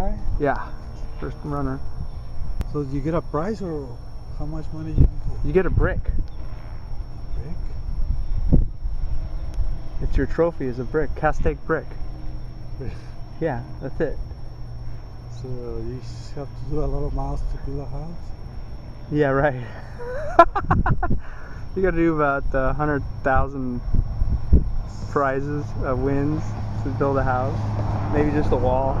guy? Yeah, first runner. So you get a prize or how much money you get? You get a brick. Brick? It's your trophy is a brick, Castaic brick. Yeah, that's it. So you have to do a lot of miles to build a house? Yeah, right. you gotta do about uh, 100,000 prizes, uh, wins to build a house. Maybe just a wall.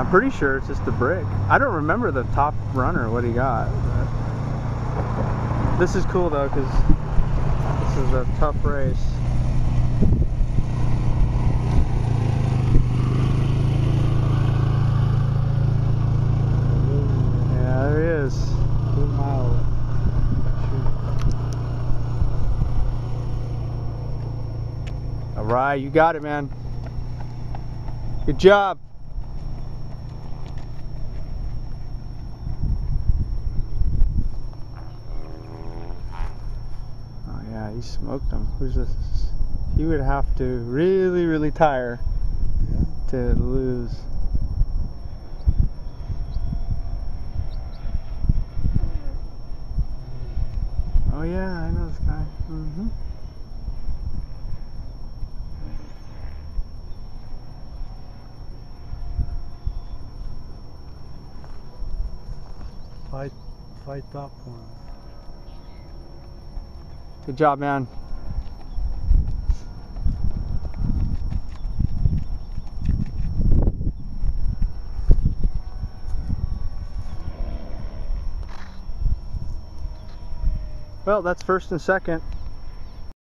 I'm pretty sure it's just the brick. I don't remember the top runner, what he got. This is cool though, because this is a tough race. Yeah, there he is. Two miles. All right, you got it, man. Good job. Oh yeah, he smoked him. Who's this? He would have to really, really tire Yeah. to lose. Oh yeah, I know this guy. hmm Fight, fight up one. Good job, man. Well, that's first and second.